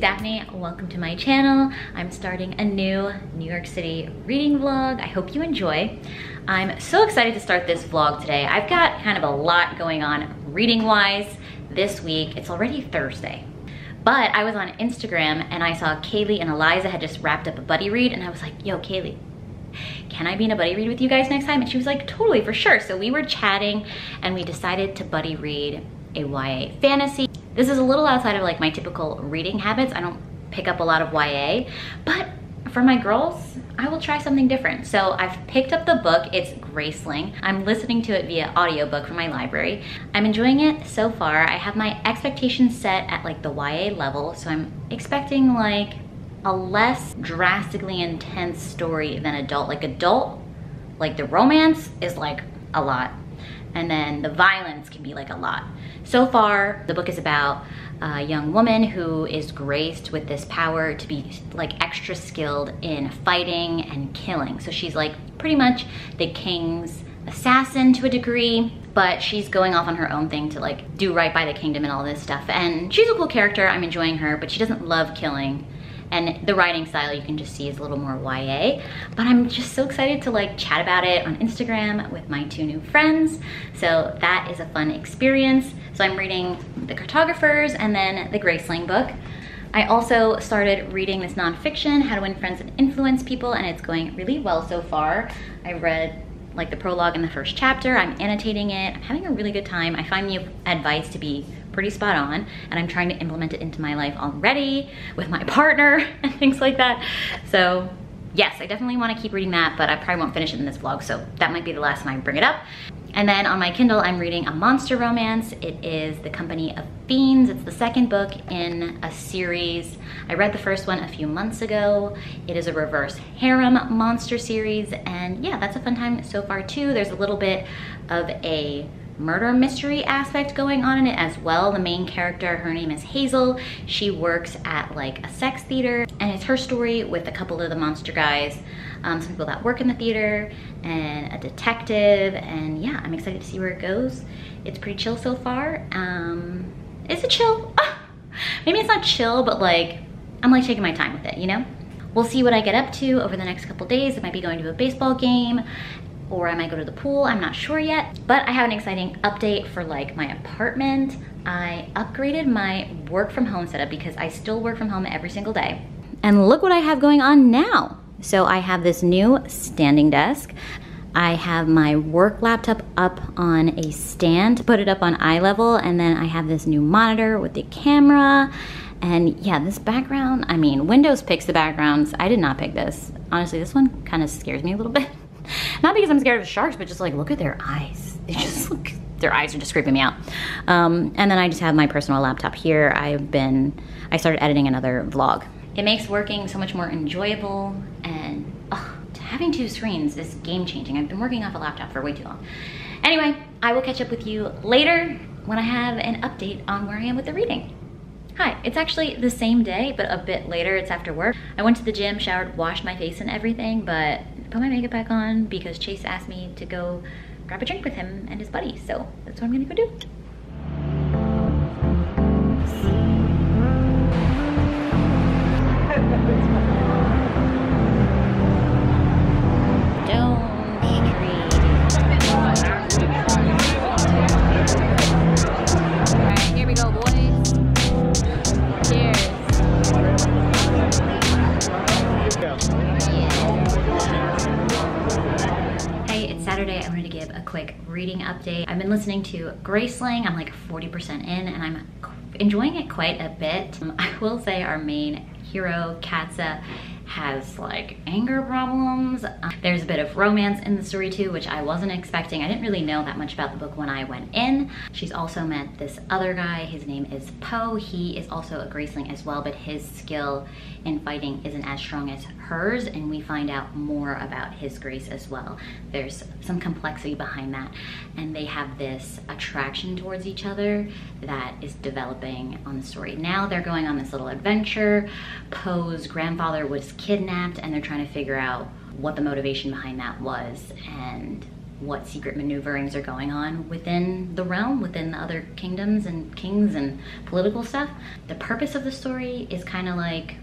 Daphne. Welcome to my channel. I'm starting a new New York City reading vlog. I hope you enjoy. I'm so excited to start this vlog today. I've got kind of a lot going on reading wise this week. It's already Thursday. But I was on Instagram and I saw Kahli and Eliza had just wrapped up a buddy read and I was like, yo, Kahli, can I be in a buddy read with you guys next time? And she was like, totally, for sure. So we were chatting and we decided to buddy read a YA fantasy. This is a little outside of like my typical reading habits. I don't pick up a lot of YA, but for my girls, I will try something different. So I've picked up the book, it's Graceling. I'm listening to it via audiobook from my library. I'm enjoying it so far. I have my expectations set at like the YA level, so I'm expecting like a less drastically intense story than adult. Like adult, like the romance is like a lot and then the violence can be like a lot. So far, the book is about a young woman who is graced with this power to be like extra skilled in fighting and killing. So she's like pretty much the king's assassin to a degree, but she's going off on her own thing to like do right by the kingdom and all this stuff. And she's a cool character, I'm enjoying her, but she doesn't love killing and the writing style you can just see is a little more YA. But I'm just so excited to like chat about it on Instagram with my two new friends. So that is a fun experience. So I'm reading The Cartographers and then the Graceling book. I also started reading this nonfiction, How to Win Friends and Influence People, and it's going really well so far. I read like the prologue in the first chapter. I'm annotating it. I'm having a really good time. I find the advice to be pretty spot on and I'm trying to implement it into my life already with my partner and things like that. So yes, I definitely wanna keep reading that, but I probably won't finish it in this vlog, so that might be the last time I bring it up. And then on my Kindle, I'm reading a monster romance. It is The Company of Fiends. It's the second book in a series. I read the first one a few months ago. It is a reverse harem monster series. And yeah, that's a fun time so far too. There's a little bit of a murder mystery aspect going on in it as well. The main character, her name is Hazel. She works at like a sex theater and it's her story with a couple of the monster guys, um, some people that work in the theater and a detective. And yeah, I'm excited to see where it goes. It's pretty chill so far. Um, is it chill? maybe it's not chill, but like, I'm like taking my time with it, you know? We'll see what I get up to over the next couple days. I might be going to a baseball game or I might go to the pool, I'm not sure yet. But I have an exciting update for like my apartment. I upgraded my work from home setup because I still work from home every single day. And look what I have going on now. So I have this new standing desk. I have my work laptop up on a stand, put it up on eye level, and then I have this new monitor with the camera. And yeah, this background, I mean, Windows picks the backgrounds. I did not pick this. Honestly, this one kind of scares me a little bit. Not because I'm scared of sharks, but just like, look at their eyes. They just look, their eyes are just creeping me out. Um, and then I just have my personal laptop here. I've been, I started editing another vlog. It makes working so much more enjoyable and oh, having two screens is game changing. I've been working off a laptop for way too long. Anyway, I will catch up with you later when I have an update on where I am with the reading. Hi, it's actually the same day, but a bit later, it's after work. I went to the gym, showered, washed my face and everything, but put my makeup back on because Chase asked me to go grab a drink with him and his buddy. So that's what I'm gonna go do. Reading update. I've been listening to Graceling. I'm like 40% in and I'm enjoying it quite a bit. Um, I will say our main hero, Katsa, has like anger problems. There's a bit of romance in the story too, which I wasn't expecting. I didn't really know that much about the book when I went in. She's also met this other guy. His name is Po. He is also a Graceling as well, but his skill in fighting isn't as strong as hers, and we find out more about his grace as well. There's some complexity behind that, and they have this attraction towards each other that is developing on the story. Now they're going on this little adventure. Po's grandfather was kidnapped and they're trying to figure out what the motivation behind that was and what secret maneuverings are going on within the realm, within the other kingdoms and kings and political stuff. The purpose of the story is kind of like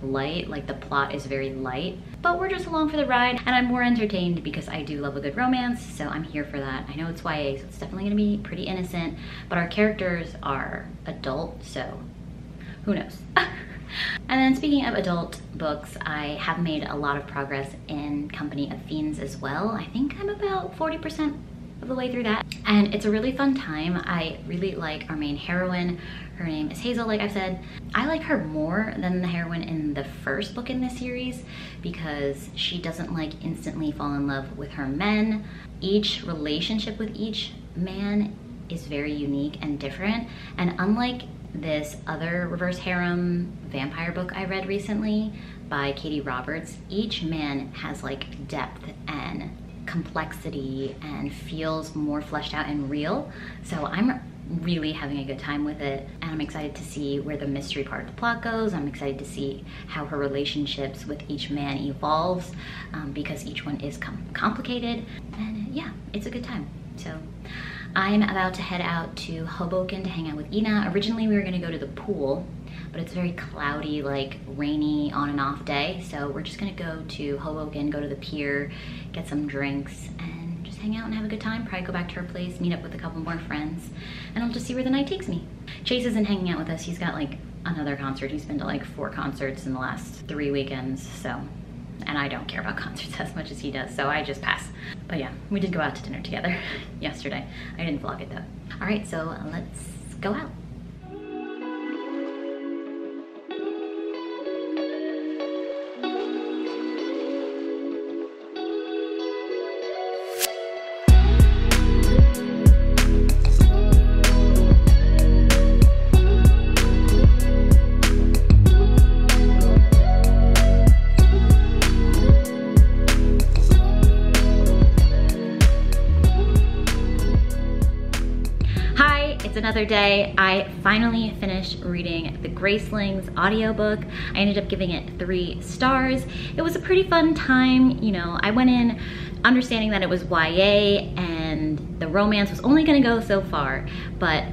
light, like the plot is very light, but we're just along for the ride and I'm more entertained because I do love a good romance, so I'm here for that. I know it's YA, so it's definitely gonna be pretty innocent, but our characters are adult, so who knows? and then speaking of adult books, I have made a lot of progress in Company of Fiends as well. I think I'm about 40% of the way through that. And it's a really fun time. I really like our main heroine. Her name is Hazel, like I've said. I like her more than the heroine in the first book in this series because she doesn't like instantly fall in love with her men. Each relationship with each man is very unique and different. And unlike this other reverse harem vampire book I read recently by Katee Roberts, each man has like depth and complexity and feels more fleshed out and real. So I'm really having a good time with it and I'm excited to see where the mystery part of the plot goes. I'm excited to see how her relationships with each man evolves um, because each one is com complicated and yeah, it's a good time. So I'm about to head out to Hoboken to hang out with Ina. Originally we were gonna go to the pool, but it's very cloudy, like rainy on and off day. So we're just gonna go to Hoboken, go to the pier, get some drinks, and just hang out and have a good time. Probably go back to her place, meet up with a couple more friends, and I'll just see where the night takes me. Chase isn't hanging out with us. He's got like another concert. He's been to like four concerts in the last three weekends, so and I don't care about concerts as much as he does, so I just pass. But yeah, we did go out to dinner together yesterday. I didn't vlog it though. All right, so let's go out. Another day. I finally finished reading The Gracelings audiobook. I ended up giving it three stars. It was a pretty fun time. You know, I went in understanding that it was YA and the romance was only gonna go so far, but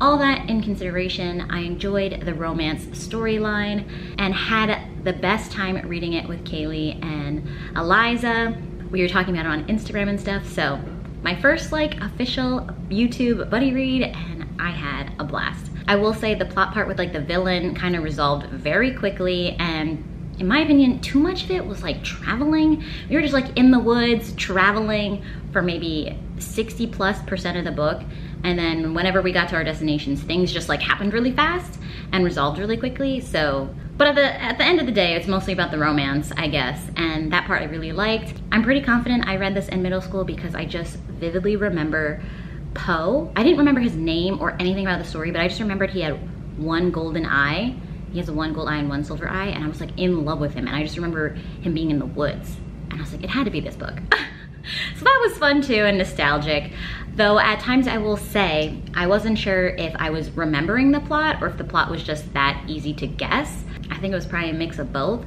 all that in consideration, I enjoyed the romance storyline and had the best time reading it with Kahli and Eliza. We were talking about it on Instagram and stuff, so my first like official YouTube buddy read and I had a blast. I will say the plot part with like the villain kind of resolved very quickly and in my opinion, too much of it was like traveling. We were just like in the woods traveling for maybe 60 plus percent of the book. And then whenever we got to our destinations, things just like happened really fast and resolved really quickly. So, but at the, at the end of the day, it's mostly about the romance, I guess. And that part I really liked. I'm pretty confident I read this in middle school because I just vividly remember Po. I didn't remember his name or anything about the story, but I just remembered he had one golden eye. He has a one gold eye and one silver eye, and I was like in love with him. And I just remember him being in the woods. And I was like, it had to be this book. so that was fun too and nostalgic. Though at times I will say, I wasn't sure if I was remembering the plot or if the plot was just that easy to guess. I think it was probably a mix of both.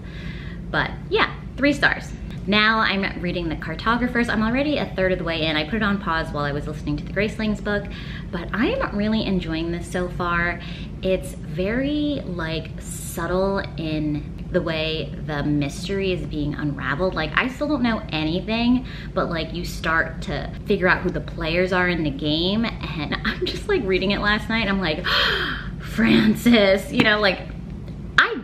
But yeah, three stars. Now I'm reading The Cartographers. I'm already a third of the way in. I put it on pause while I was listening to the Gracelings book, but I'm really enjoying this so far. It's very like subtle in the way the mystery is being unraveled. Like I still don't know anything, but like you start to figure out who the players are in the game and I'm just like reading it last night. I'm like, Francis, you know, like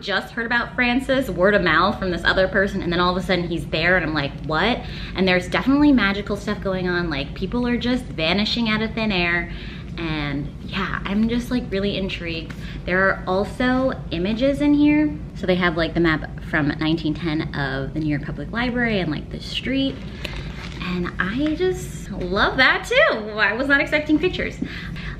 Just heard about Francis word of mouth from this other person and then all of a sudden he's there and I'm like, what? And there's definitely magical stuff going on. Like people are just vanishing out of thin air. And yeah, I'm just like really intrigued. There are also images in here. So they have like the map from 1910 of the New York Public Library and like the street. And I just love that too. I was not expecting pictures.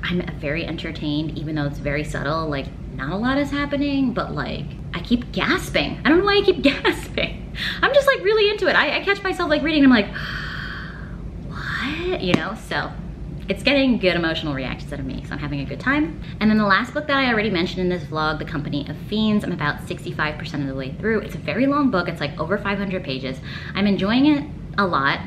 I'm very entertained, even though it's very subtle. Like not a lot is happening, but like, I keep gasping. I don't know why I keep gasping. I'm just like really into it. I, I catch myself like reading, I'm like, what? You know, so it's getting good emotional reactions out of me, so I'm having a good time. And then the last book that I already mentioned in this vlog, The Company of Fiends, I'm about 65% of the way through. It's a very long book, it's like over 500 pages. I'm enjoying it a lot.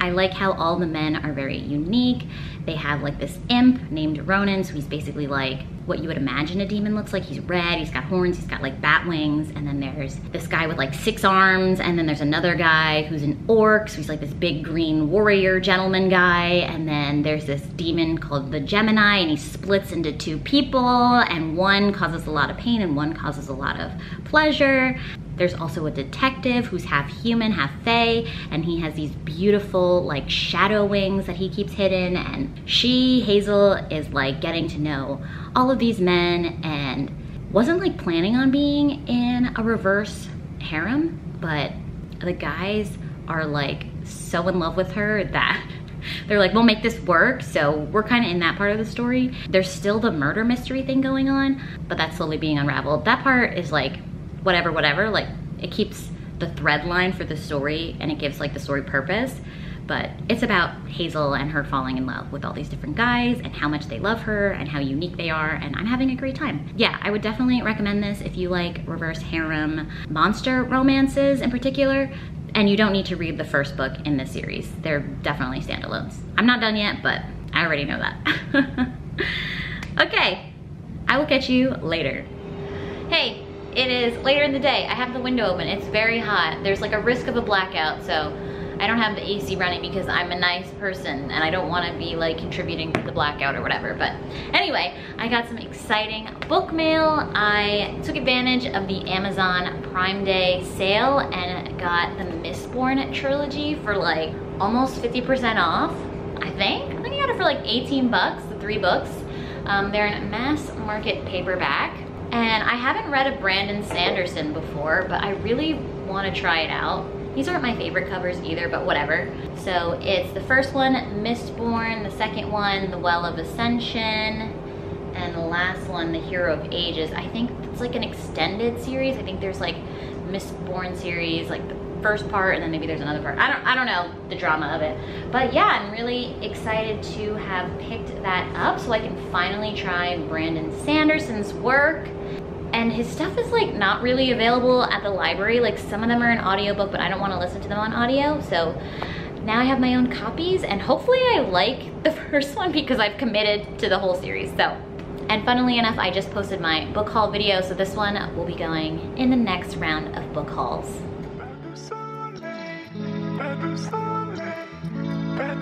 I like how all the men are very unique. They have like this imp named Ronan, so he's basically like what you would imagine a demon looks like. He's red, he's got horns, he's got like bat wings, and then there's this guy with like six arms, and then there's another guy who's an orc, so he's like this big green warrior gentleman guy, and then there's this demon called the Gemini, and he splits into two people, and one causes a lot of pain and one causes a lot of pleasure. There's also a detective who's half human, half fae, and he has these beautiful like shadow wings that he keeps hidden. And she, Hazel, is like getting to know all of these men and wasn't like planning on being in a reverse harem, but the guys are like so in love with her that they're like, we'll make this work. So we're kind of in that part of the story. There's still the murder mystery thing going on, but that's slowly being unraveled. That part is like whatever, whatever. Like it keeps the thread line for the story and it gives like the story purpose. But it's about Hazel and her falling in love with all these different guys and how much they love her and how unique they are. And I'm having a great time. Yeah, I would definitely recommend this if you like reverse harem monster romances in particular. And you don't need to read the first book in this series. They're definitely standalones. I'm not done yet, but I already know that. okay, I will catch you later. Hey, it is later in the day. I have the window open. It's very hot. There's like a risk of a blackout, so I don't have the AC running because I'm a nice person and I don't want to be like contributing to the blackout or whatever. But anyway, I got some exciting book mail. I took advantage of the Amazon Prime Day sale and got the Mistborn trilogy for like almost 50% off, I think. I think I got it for like 18 bucks, the three books. Um, they're in mass market paperback and I haven't read a Brandon Sanderson before, but I really want to try it out. These aren't my favorite covers either, but whatever. So it's the first one, Mistborn, the second one, The Well of Ascension, and the last one, The Hero of Ages. I think it's like an extended series. I think there's like Mistborn series, like the first part and then maybe there's another part. I don't, I don't know the drama of it. But yeah, I'm really excited to have picked that up so I can finally try Brandon Sanderson's work and his stuff is like not really available at the library. Like some of them are in audiobook, but I don't want to listen to them on audio. So now I have my own copies and hopefully I like the first one because I've committed to the whole series. So, and funnily enough, I just posted my book haul video. So this one will be going in the next round of book hauls.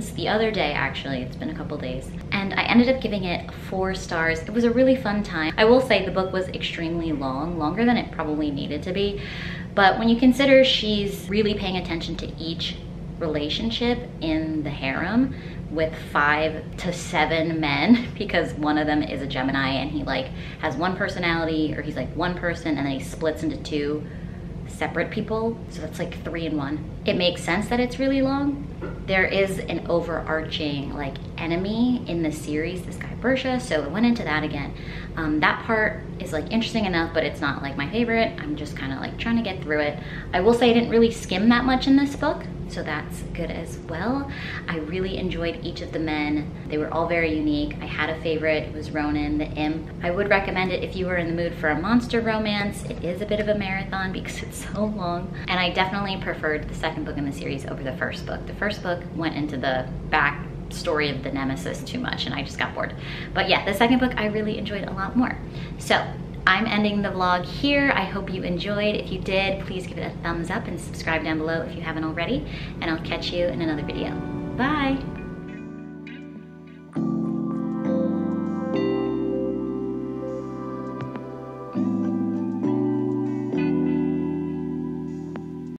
Fiends the other day actually, it's been a couple days, and I ended up giving it four stars. It was a really fun time. I will say the book was extremely long, longer than it probably needed to be, but when you consider she's really paying attention to each relationship in the harem with five to seven men because one of them is a Gemini and he like has one personality or he's like one person and then he splits into two separate people, so that's like three in one. It makes sense that it's really long. There is an overarching like enemy in the series, this guy Bersha, so it went into that again. Um, that part is like interesting enough, but it's not like my favorite. I'm just kind of like trying to get through it. I will say I didn't really skim that much in this book so that's good as well. I really enjoyed each of the men. They were all very unique. I had a favorite, it was Ronan, the imp. I would recommend it if you were in the mood for a monster romance. It is a bit of a marathon because it's so long. And I definitely preferred the second book in the series over the first book. The first book went into the back story of the nemesis too much and I just got bored. But yeah, the second book I really enjoyed a lot more. So I'm ending the vlog here. I hope you enjoyed. If you did, please give it a thumbs up and subscribe down below if you haven't already. And I'll catch you in another video. Bye.